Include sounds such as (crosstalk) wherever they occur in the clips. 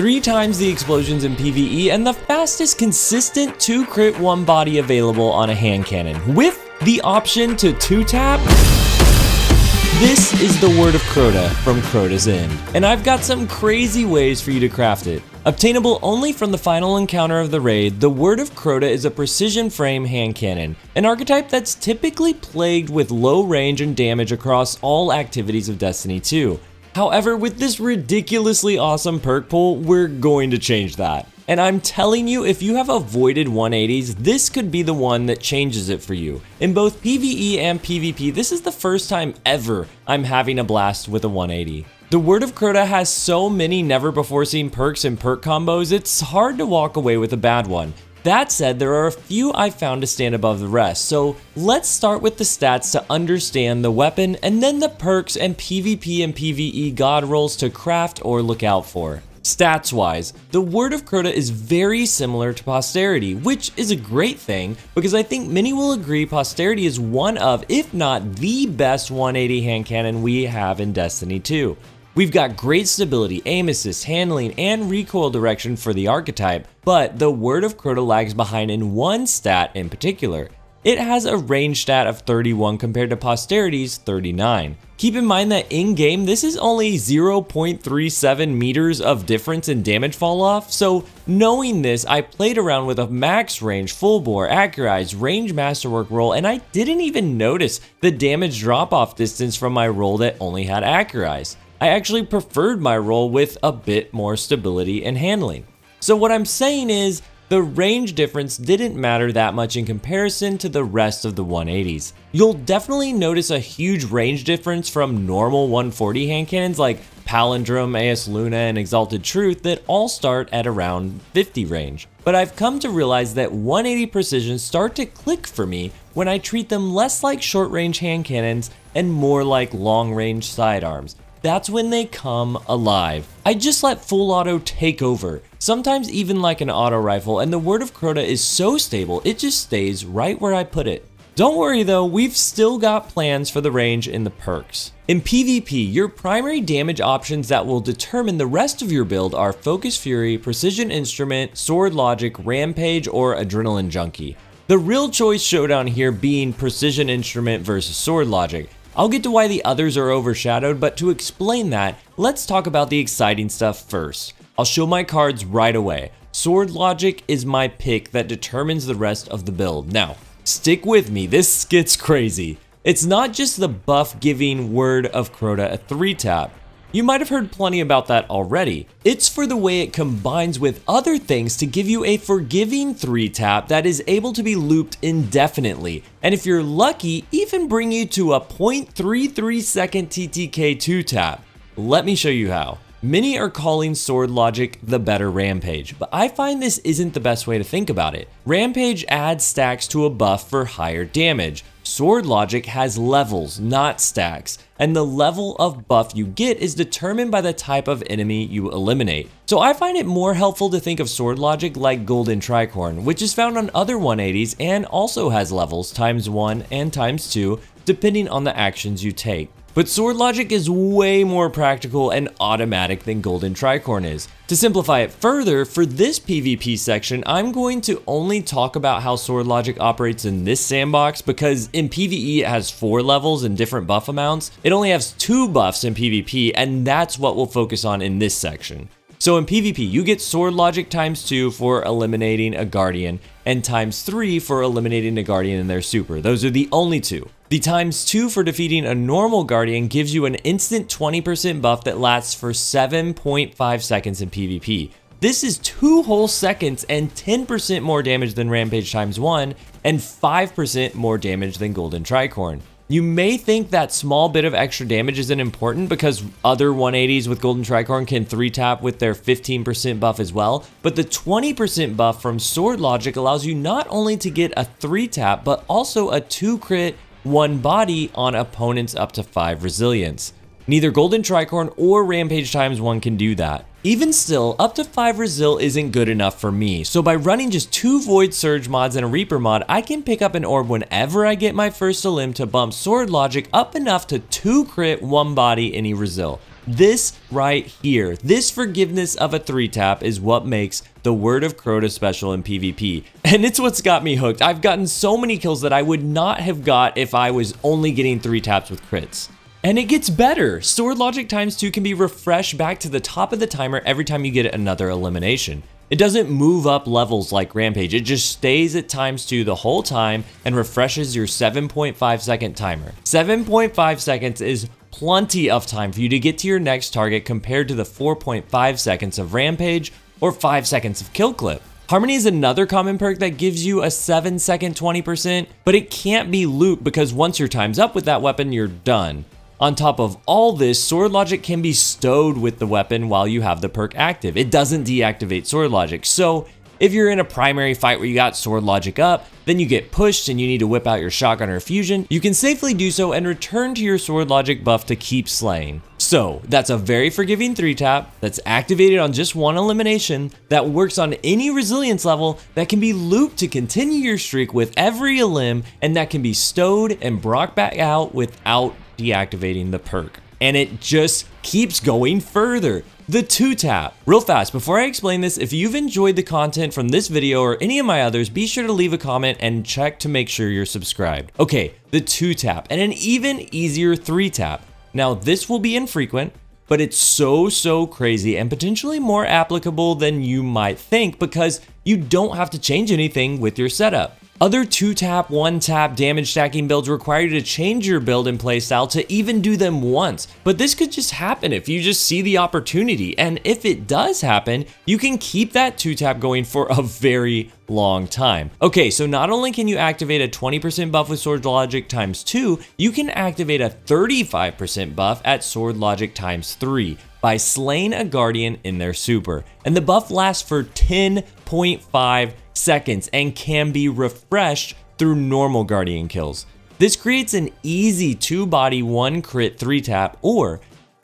three times the explosions in PvE, and the fastest consistent 2 crit 1 body available on a hand cannon, with the option to 2 tap? This is the word of Crota from Crota's End, and I've got some crazy ways for you to craft it. Obtainable only from the final encounter of the raid, the Word of Crota is a precision frame hand cannon, an archetype that's typically plagued with low range and damage across all activities of Destiny 2. However, with this ridiculously awesome perk pull, we're going to change that. And I'm telling you, if you have avoided 180s, this could be the one that changes it for you. In both PvE and PvP, this is the first time ever I'm having a blast with a 180. The Word of Crota has so many never before seen perks and perk combos, it's hard to walk away with a bad one. That said, there are a few I found to stand above the rest, so let's start with the stats to understand the weapon and then the perks and PvP and PvE god rolls to craft or look out for. Stats wise, the Word of Crota is very similar to Posterity, which is a great thing because I think many will agree Posterity is one of, if not the best 180 hand cannon we have in Destiny 2. We've got great stability, aim assist, handling, and recoil direction for the archetype, but the Word of Crota lags behind in one stat in particular. It has a range stat of 31 compared to Posterity's 39. Keep in mind that in-game, this is only 0.37 meters of difference in damage fall off, so knowing this, I played around with a max range, full bore, accurize, range masterwork roll, and I didn't even notice the damage drop off distance from my roll that only had accurize. I actually preferred my roll with a bit more stability and handling. So what I'm saying is, the range difference didn't matter that much in comparison to the rest of the 180s. You'll definitely notice a huge range difference from normal 140 hand cannons like Palindrome, AS Luna, and Exalted Truth that all start at around 50 range. But I've come to realize that 180 precisions start to click for me when I treat them less like short range hand cannons and more like long range sidearms that's when they come alive. I just let full auto take over, sometimes even like an auto rifle, and the word of Crota is so stable, it just stays right where I put it. Don't worry though, we've still got plans for the range in the perks. In PvP, your primary damage options that will determine the rest of your build are Focus Fury, Precision Instrument, Sword Logic, Rampage, or Adrenaline Junkie. The real choice showdown here being Precision Instrument versus Sword Logic, I'll get to why the others are overshadowed, but to explain that, let's talk about the exciting stuff first. I'll show my cards right away. Sword Logic is my pick that determines the rest of the build. Now, stick with me, this gets (laughs) crazy. It's not just the buff giving Word of Crota a 3 tap. You might have heard plenty about that already. It's for the way it combines with other things to give you a forgiving 3 tap that is able to be looped indefinitely, and if you're lucky, even bring you to a 0.33 second TTK 2 tap. Let me show you how. Many are calling Sword Logic the better Rampage, but I find this isn't the best way to think about it. Rampage adds stacks to a buff for higher damage, Sword Logic has levels, not stacks, and the level of buff you get is determined by the type of enemy you eliminate. So I find it more helpful to think of Sword Logic like Golden Tricorn, which is found on other 180s and also has levels times 1 and times 2, depending on the actions you take. But Sword Logic is way more practical and automatic than Golden Tricorn is. To simplify it further, for this PvP section, I'm going to only talk about how Sword Logic operates in this sandbox because in PvE it has 4 levels and different buff amounts. It only has 2 buffs in PvP and that's what we'll focus on in this section. So in PvP, you get Sword Logic times 2 for eliminating a Guardian, and times 3 for eliminating a Guardian in their super. Those are the only two. The times 2 for defeating a normal Guardian gives you an instant 20% buff that lasts for 7.5 seconds in PvP. This is 2 whole seconds and 10% more damage than Rampage times 1, and 5% more damage than Golden Tricorn. You may think that small bit of extra damage isn't important because other 180s with Golden Tricorn can 3-tap with their 15% buff as well, but the 20% buff from Sword Logic allows you not only to get a 3-tap, but also a 2-crit, 1 body on opponents up to 5 resilience. Neither Golden Tricorn or Rampage times 1 can do that. Even still, up to 5 Resil isn't good enough for me, so by running just 2 Void Surge mods and a Reaper mod, I can pick up an orb whenever I get my first Elim to bump Sword Logic up enough to 2 crit 1 body any Resil. This right here, this forgiveness of a 3-tap is what makes the Word of Crota special in PvP. (laughs) And it's what's got me hooked. I've gotten so many kills that I would not have got if I was only getting 3 taps with crits. And it gets better. Sword Logic times 2 can be refreshed back to the top of the timer every time you get another elimination. It doesn't move up levels like Rampage, it just stays at times 2 the whole time and refreshes your 7.5 second timer. 7.5 seconds is plenty of time for you to get to your next target compared to the 4.5 seconds of Rampage or 5 seconds of Kill Clip. Harmony is another common perk that gives you a 7 second 20%, but it can't be looped because once your time's up with that weapon, you're done. On top of all this, Sword Logic can be stowed with the weapon while you have the perk active. It doesn't deactivate Sword Logic, so if you're in a primary fight where you got Sword Logic up, then you get pushed and you need to whip out your Shotgun or Fusion, you can safely do so and return to your Sword Logic buff to keep slaying. So, that's a very forgiving 3-tap that's activated on just one elimination that works on any resilience level that can be looped to continue your streak with every elim and that can be stowed and brought back out without deactivating the perk. And it just keeps going further. The 2-tap. Real fast, before I explain this, if you've enjoyed the content from this video or any of my others, be sure to leave a comment and check to make sure you're subscribed. Okay, the 2-tap, and an even easier 3-tap. Now, this will be infrequent, but it's so, so crazy and potentially more applicable than you might think because you don't have to change anything with your setup. Other 2-tap, 1-tap damage stacking builds require you to change your build and playstyle to even do them once, but this could just happen if you just see the opportunity, and if it does happen, you can keep that 2-tap going for a very long time. Okay, so not only can you activate a 20% buff with Sword Logic times 2, you can activate a 35% buff at Sword Logic times 3 by slaying a Guardian in their super. And the buff lasts for 10.5 seconds and can be refreshed through normal Guardian kills. This creates an easy 2 body 1 crit 3 tap or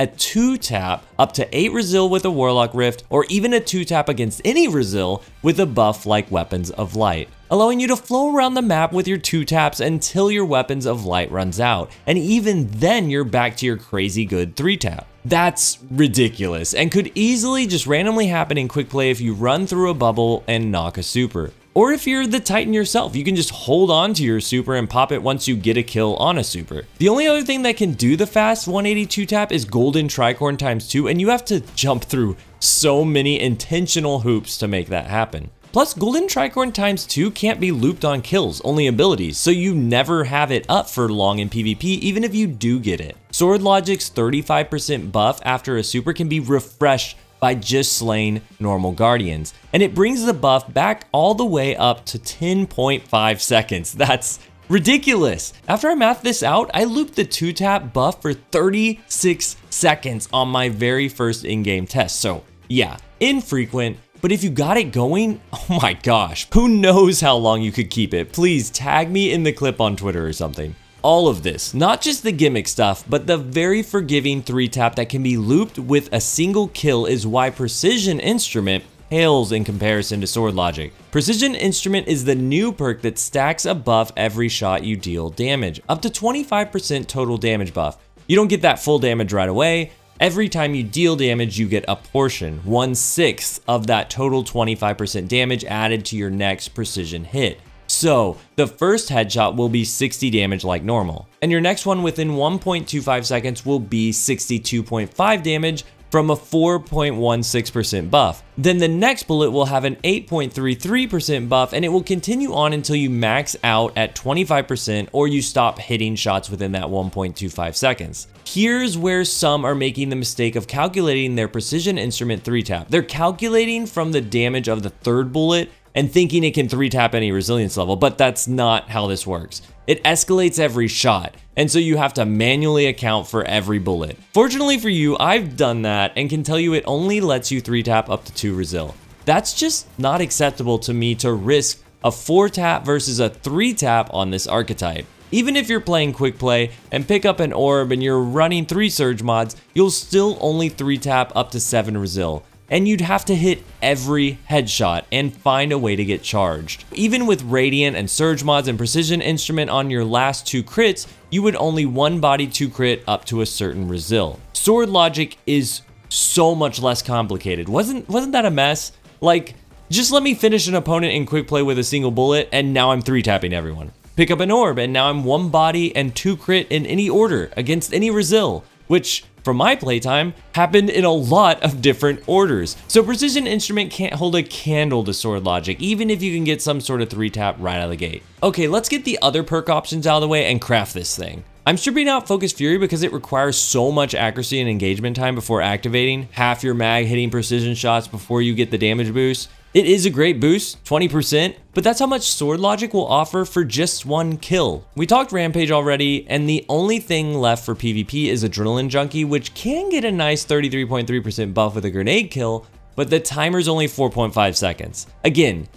a 2 tap up to 8 Resil with a Warlock Rift, or even a 2 tap against any Resil with a buff like Weapons of Light, allowing you to flow around the map with your 2 taps until your Weapons of Light runs out, and even then you're back to your crazy good 3 tap. That's ridiculous and could easily just randomly happen in quick play if you run through a bubble and knock a super. Or if you're the Titan yourself, you can just hold on to your super and pop it once you get a kill on a super. The only other thing that can do the fast 182 tap is Golden Tricorn times 2 and you have to jump through so many intentional hoops to make that happen. Plus, Golden Tricorn times 2 can't be looped on kills, only abilities, so you never have it up for long in PvP even if you do get it. Sword Logic's 35% buff after a super can be refreshed by just slaying normal guardians. And it brings the buff back all the way up to 10.5 seconds. (laughs) That's ridiculous. After I mathed this out, I looped the 2-tap buff for 36 seconds on my very first in-game test. So yeah, infrequent, but if you got it going, (laughs) oh my gosh, who knows how long you could keep it. Please tag me in the clip on Twitter or something all of this, not just the gimmick stuff, but the very forgiving 3-tap that can be looped with a single kill is why Precision Instrument pales in comparison to Sword Logic. Precision Instrument is the new perk that stacks a buff every shot you deal damage, up to 25% total damage buff. You don't get that full damage right away, Every time you deal damage, you get a portion, 1 6th of that total 25% damage added to your next precision hit. So the first headshot will be 60 damage like normal, and your next one within 1.25 seconds will be 62.5 damage from a 4.16% buff. Then the next bullet will have an 8.33% buff and it will continue on until you max out at 25% or you stop hitting shots within that 1.25 seconds. Here's where some are making the mistake of calculating their precision instrument 3 tap. They're calculating from the damage of the third bullet and thinking it can 3-tap any resilience level, but that's not how this works. It escalates every shot, and so you have to manually account for every bullet. Fortunately for you, I've done that and can tell you it only lets you 3-tap up to 2 resil. That's just not acceptable to me to risk a 4-tap versus a 3-tap on this archetype. Even if you're playing quick play and pick up an orb and you're running 3 surge mods, you'll still only 3-tap up to 7 resil and you'd have to hit every headshot and find a way to get charged. Even with Radiant and Surge mods and Precision Instrument on your last two crits, you would only one body two crit up to a certain resil. Sword logic is so much less complicated. Wasn't wasn't that a mess? Like, just let me finish an opponent in quick play with a single bullet, and now I'm three tapping everyone. Pick up an orb, and now I'm one body and two crit in any order against any Resil, which from my playtime, happened in a lot of different orders. So Precision Instrument can't hold a candle to Sword Logic, even if you can get some sort of 3-tap right out of the gate. Okay, let's get the other perk options out of the way and craft this thing. I'm stripping out Focus Fury because it requires so much accuracy and engagement time before activating, half your mag hitting precision shots before you get the damage boost. It is a great boost, 20%, but that's how much Sword Logic will offer for just one kill. We talked Rampage already, and the only thing left for PvP is Adrenaline Junkie, which can get a nice 33.3% buff with a grenade kill, but the timer's only 4.5 seconds. Again,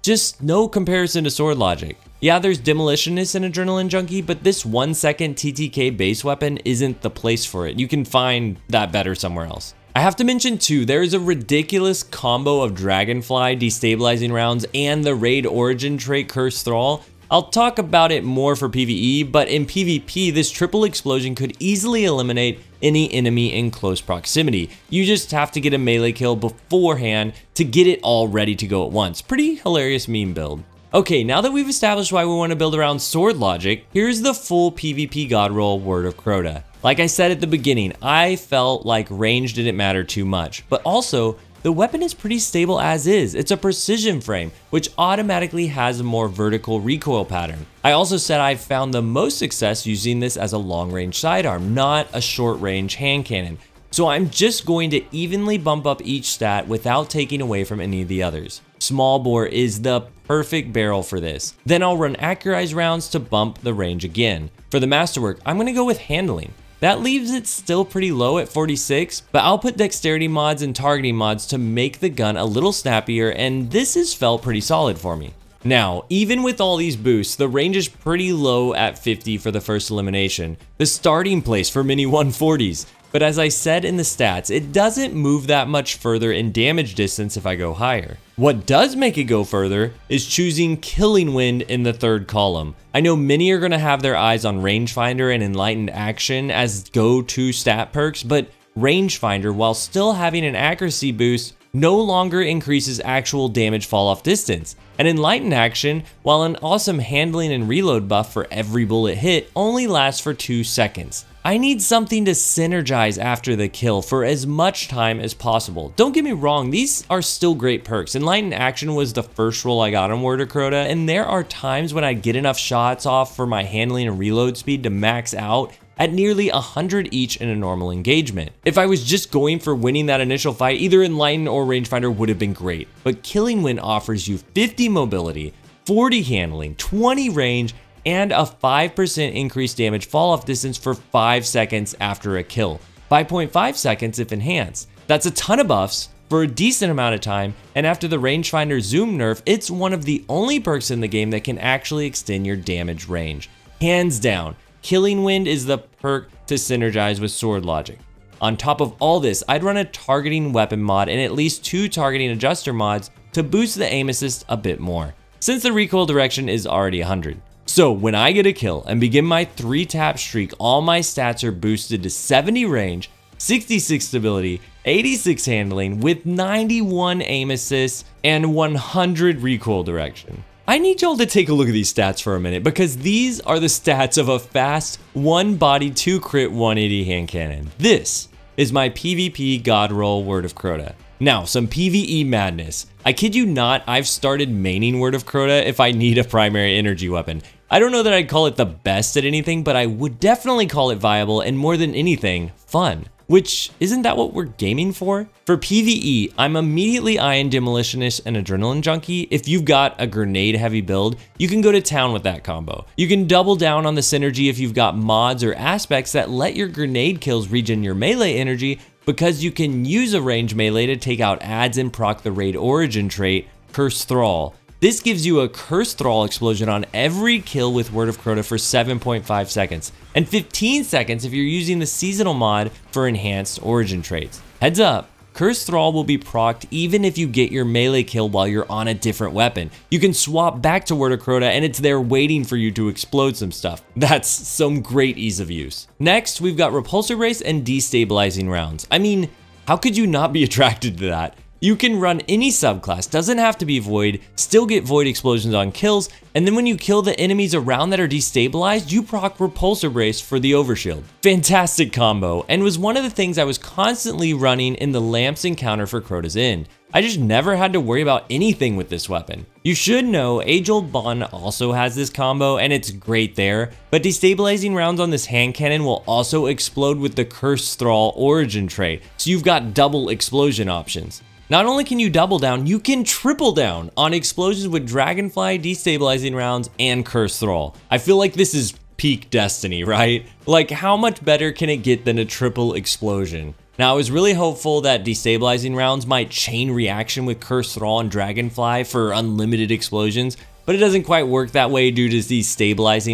just no comparison to Sword Logic. Yeah, there's Demolitionist and Adrenaline Junkie, but this 1 second TTK base weapon isn't the place for it. You can find that better somewhere else. I have to mention too, there is a ridiculous combo of Dragonfly destabilizing rounds and the raid origin trait Curse Thrall. I'll talk about it more for PvE, but in PvP, this triple explosion could easily eliminate any enemy in close proximity. You just have to get a melee kill beforehand to get it all ready to go at once. Pretty hilarious meme build. Okay, now that we've established why we want to build around sword logic, here's the full PvP god roll Word of Crota. Like I said at the beginning, I felt like range didn't matter too much, but also the weapon is pretty stable as is. It's a precision frame, which automatically has a more vertical recoil pattern. I also said I found the most success using this as a long range sidearm, not a short range hand cannon. So I'm just going to evenly bump up each stat without taking away from any of the others. Small bore is the perfect barrel for this. Then I'll run accurized rounds to bump the range again. For the masterwork, I'm going to go with handling. That leaves it still pretty low at 46, but I'll put dexterity mods and targeting mods to make the gun a little snappier and this has felt pretty solid for me. Now, even with all these boosts, the range is pretty low at 50 for the first elimination, the starting place for mini 140s. But as I said in the stats, it doesn't move that much further in damage distance if I go higher. What does make it go further is choosing Killing Wind in the third column. I know many are going to have their eyes on Rangefinder and Enlightened Action as go-to stat perks, but Rangefinder, while still having an accuracy boost, no longer increases actual damage fall off distance. And Enlightened Action, while an awesome handling and reload buff for every bullet hit, only lasts for 2 seconds. I need something to synergize after the kill for as much time as possible. Don't get me wrong, these are still great perks. Enlightened Action was the first roll I got on of Crota, and there are times when I get enough shots off for my handling and reload speed to max out at nearly 100 each in a normal engagement. If I was just going for winning that initial fight, either Enlighten or Rangefinder would have been great, but Killing Wind offers you 50 mobility, 40 handling, 20 range, and a 5% increased damage fall off distance for 5 seconds after a kill, 5.5 seconds if enhanced. That's a ton of buffs for a decent amount of time, and after the rangefinder zoom nerf, it's one of the only perks in the game that can actually extend your damage range. Hands down, Killing Wind is the perk to synergize with Sword Logic. On top of all this, I'd run a targeting weapon mod and at least two targeting adjuster mods to boost the aim assist a bit more, since the recoil direction is already 100. So when I get a kill and begin my 3 tap streak, all my stats are boosted to 70 range, 66 stability, 86 handling with 91 aim assist and 100 recoil direction. I need y'all to take a look at these stats for a minute because these are the stats of a fast 1 body 2 crit 180 hand cannon. This is my PvP god roll Word of Crota. Now, some PvE madness. I kid you not, I've started maining Word of Crota if I need a primary energy weapon. I don't know that I'd call it the best at anything, but I would definitely call it viable and more than anything, fun. Which, isn't that what we're gaming for? For PvE, I'm immediately eyeing Demolitionist and Adrenaline Junkie. If you've got a grenade heavy build, you can go to town with that combo. You can double down on the synergy if you've got mods or aspects that let your grenade kills regen your melee energy because you can use a range melee to take out ads and proc the raid origin trait, Curse Thrall. This gives you a Curse Thrall explosion on every kill with Word of Crota for 7.5 seconds, and 15 seconds if you're using the seasonal mod for enhanced origin traits. Heads up, Curse Thrall will be procced even if you get your melee kill while you're on a different weapon. You can swap back to Word of Crota and it's there waiting for you to explode some stuff. (laughs) That's some great ease of use. Next, we've got Repulsor Brace and Destabilizing Rounds. I mean, how could you not be (laughs) attracted to that? You can run any subclass, doesn't have to be Void, still get Void explosions on kills, and then when you kill the enemies around that are destabilized, you proc Repulsor Brace for the Overshield. Fantastic combo, and was one of the things I was constantly running in the Lamps encounter for Crota's End. I just never had to worry about anything with this weapon. You should know Age Old Bond also has this combo and it's great there, but destabilizing rounds on this hand cannon will also explode with the Curse Thrall origin trait, so you've got double explosion options. Not only can you double down, you can triple down on explosions with Dragonfly, Destabilizing Rounds, and Curse Thrall. I feel like this is peak Destiny, right? Like, how much better can it get than a triple explosion? Now, I was really hopeful that Destabilizing Rounds might chain reaction with Curse Thrall and Dragonfly for unlimited explosions, but it doesn't quite work that way due to the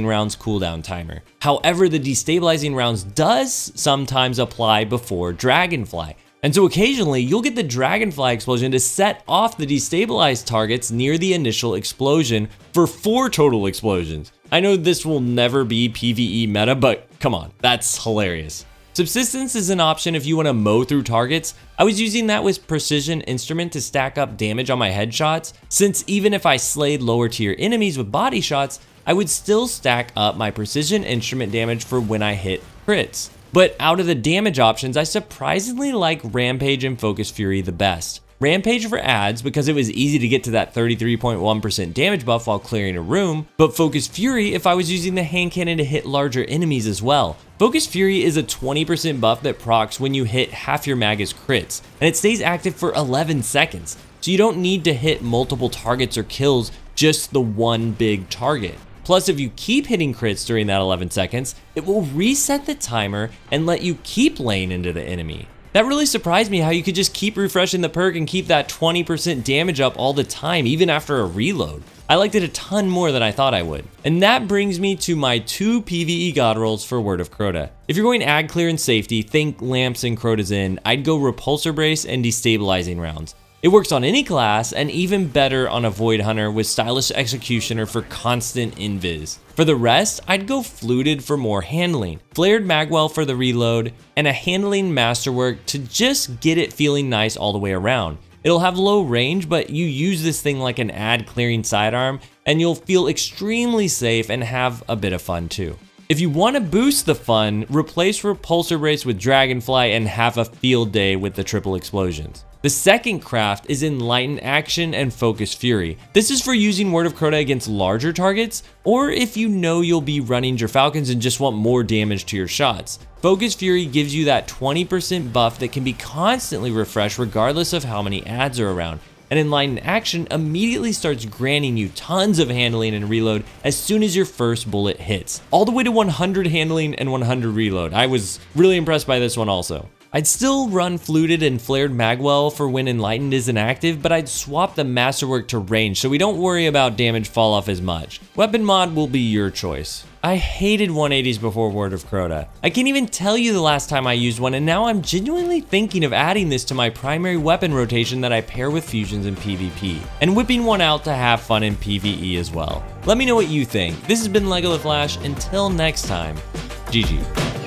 rounds cooldown timer. However, the destabilizing rounds does sometimes apply before Dragonfly, and so occasionally, you'll get the Dragonfly explosion to set off the destabilized targets near the initial explosion for four total explosions. I know this will never be PvE meta, but come on, that's hilarious. Subsistence is an option if you want to mow through targets. I was using that with Precision Instrument to stack up damage on my headshots, since even if I slayed lower tier enemies with body shots, I would still stack up my Precision Instrument damage for when I hit crits. But out of the damage options, I surprisingly like Rampage and Focus Fury the best. Rampage for ads because it was easy to get to that 33.1% damage buff while clearing a room, but Focus Fury if I was using the hand cannon to hit larger enemies as well. Focus Fury is a 20% buff that procs when you hit half your mag as crits, and it stays active for 11 seconds, so you don't need to hit multiple targets or kills, just the one big target. Plus, if you keep hitting crits during that 11 seconds, it will reset the timer and let you keep laying into the enemy. That really surprised me how you could just keep refreshing the perk and keep that 20% damage up all the time, even after a reload. I liked it a ton more than I thought I would. And that brings me to my two PvE god rolls for Word of Crota. If you're going ad clear and safety, think Lamps and Crota's End, I'd go Repulsor Brace and Destabilizing Rounds. It works on any class, and even better on a Void Hunter with Stylish Executioner for constant invis. For the rest, I'd go Fluted for more handling, Flared Magwell for the reload, and a Handling Masterwork to just get it feeling nice all the way around. It'll have low range, but you use this thing like an ad clearing sidearm, and you'll feel extremely safe and have a bit of fun too. If you want to boost the fun, replace Repulsor Brace with Dragonfly and have a field day with the triple explosions. The second craft is Enlighten Action and Focus Fury. This is for using Word of Crota against larger targets, or if you know you'll be running your Falcons and just want more damage to your shots. Focus Fury gives you that 20% buff that can be constantly refreshed regardless of how many ads are around. And Enlighten Action immediately starts granting you tons of handling and reload as soon as your first bullet hits. All the way to 100 handling and 100 reload. I was really impressed by this one also. I'd still run Fluted and Flared Magwell for when Enlightened isn't active, but I'd swap the Masterwork to range so we don't worry about damage fall off as much. Weapon mod will be your choice. I hated 180s before Word of Crota. I can't even tell you the last time I used one, and now I'm genuinely thinking of adding this to my primary weapon rotation that I pair with fusions in PvP, and whipping one out to have fun in PvE as well. Let me know what you think. This has been Legoleflash. Until next time, GG.